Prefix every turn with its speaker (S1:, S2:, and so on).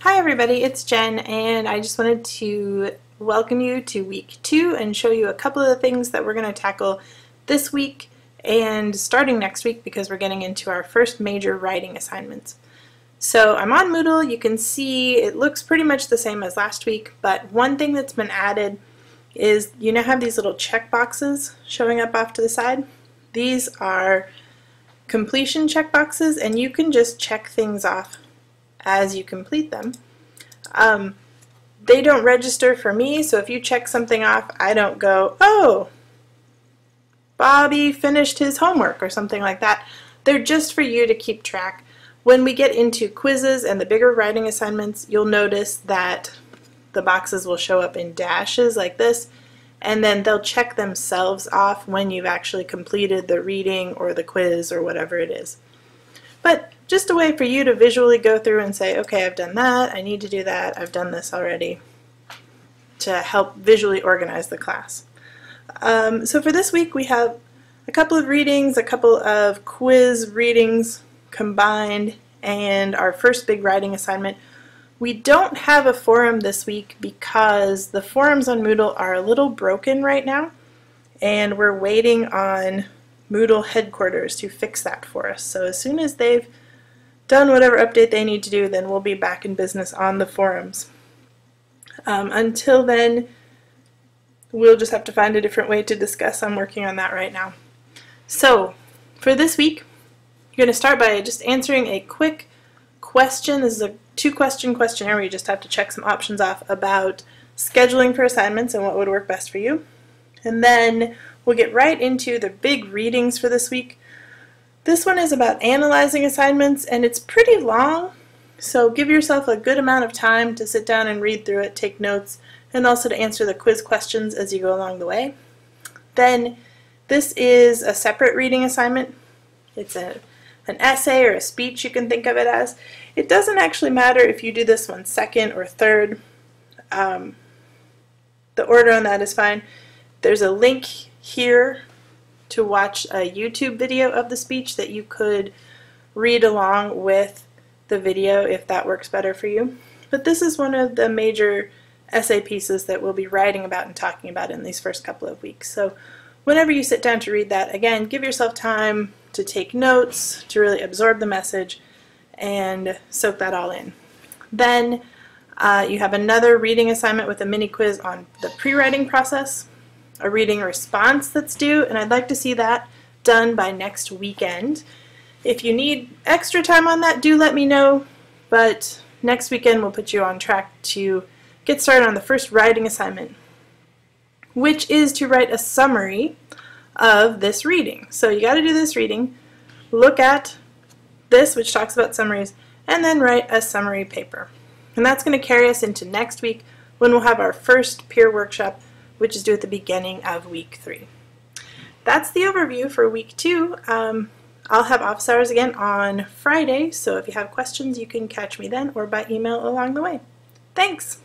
S1: Hi everybody, it's Jenn and I just wanted to welcome you to week two and show you a couple of the things that we're going to tackle this week and starting next week because we're getting into our first major writing assignments. So I'm on Moodle, you can see it looks pretty much the same as last week, but one thing that's been added is you now have these little check boxes showing up off to the side. These are completion check boxes and you can just check things off as you complete them. Um, they don't register for me, so if you check something off, I don't go, oh, Bobby finished his homework or something like that. They're just for you to keep track. When we get into quizzes and the bigger writing assignments, you'll notice that the boxes will show up in dashes like this, and then they'll check themselves off when you've actually completed the reading or the quiz or whatever it is. But just a way for you to visually go through and say, okay, I've done that, I need to do that, I've done this already, to help visually organize the class. Um, so for this week we have a couple of readings, a couple of quiz readings combined, and our first big writing assignment. We don't have a forum this week because the forums on Moodle are a little broken right now, and we're waiting on Moodle headquarters to fix that for us. So as soon as they've done whatever update they need to do, then we'll be back in business on the forums. Um, until then, we'll just have to find a different way to discuss. I'm working on that right now. So, for this week, you're going to start by just answering a quick question. This is a two question questionnaire where you just have to check some options off about scheduling for assignments and what would work best for you. And then we'll get right into the big readings for this week. This one is about analyzing assignments and it's pretty long, so give yourself a good amount of time to sit down and read through it, take notes, and also to answer the quiz questions as you go along the way. Then this is a separate reading assignment. It's a, an essay or a speech you can think of it as. It doesn't actually matter if you do this one second or third. Um, the order on that is fine. There's a link here to watch a YouTube video of the speech that you could read along with the video if that works better for you. But this is one of the major essay pieces that we'll be writing about and talking about in these first couple of weeks. So whenever you sit down to read that, again, give yourself time to take notes, to really absorb the message, and soak that all in. Then uh, you have another reading assignment with a mini quiz on the pre-writing process a reading response that's due, and I'd like to see that done by next weekend. If you need extra time on that, do let me know, but next weekend we'll put you on track to get started on the first writing assignment, which is to write a summary of this reading. So you got to do this reading, look at this, which talks about summaries, and then write a summary paper. And that's going to carry us into next week when we'll have our first peer workshop which is due at the beginning of week three. That's the overview for week two. Um, I'll have office hours again on Friday, so if you have questions, you can catch me then or by email along the way. Thanks!